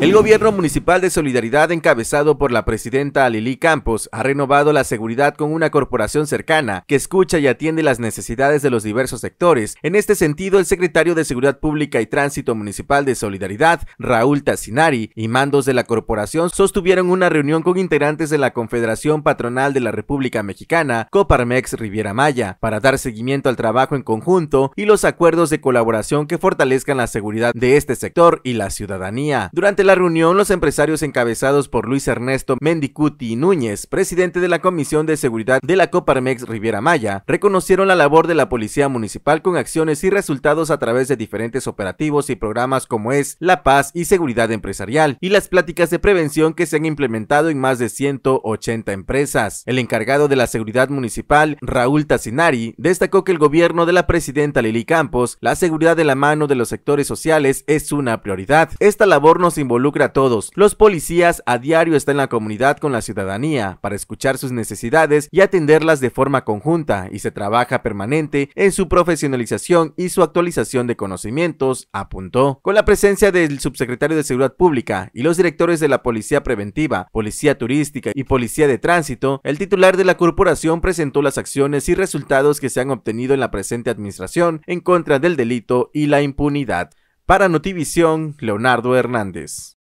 El gobierno municipal de Solidaridad encabezado por la presidenta Lili Campos ha renovado la seguridad con una corporación cercana que escucha y atiende las necesidades de los diversos sectores. En este sentido, el secretario de Seguridad Pública y Tránsito Municipal de Solidaridad, Raúl Tassinari, y mandos de la corporación sostuvieron una reunión con integrantes de la Confederación Patronal de la República Mexicana, Coparmex Riviera Maya, para dar seguimiento al trabajo en conjunto y los acuerdos de colaboración que fortalezcan la seguridad de este sector y la ciudadanía. La reunión, los empresarios encabezados por Luis Ernesto Mendicuti Núñez, presidente de la Comisión de Seguridad de la Coparmex Riviera Maya, reconocieron la labor de la Policía Municipal con acciones y resultados a través de diferentes operativos y programas como es La Paz y Seguridad Empresarial y las pláticas de prevención que se han implementado en más de 180 empresas. El encargado de la Seguridad Municipal, Raúl Tassinari, destacó que el gobierno de la presidenta Lili Campos, la seguridad de la mano de los sectores sociales es una prioridad. Esta labor nos involucra a todos. Los policías a diario están en la comunidad con la ciudadanía para escuchar sus necesidades y atenderlas de forma conjunta y se trabaja permanente en su profesionalización y su actualización de conocimientos, apuntó. Con la presencia del subsecretario de Seguridad Pública y los directores de la Policía Preventiva, Policía Turística y Policía de Tránsito, el titular de la corporación presentó las acciones y resultados que se han obtenido en la presente administración en contra del delito y la impunidad. Para Notivisión, Leonardo Hernández.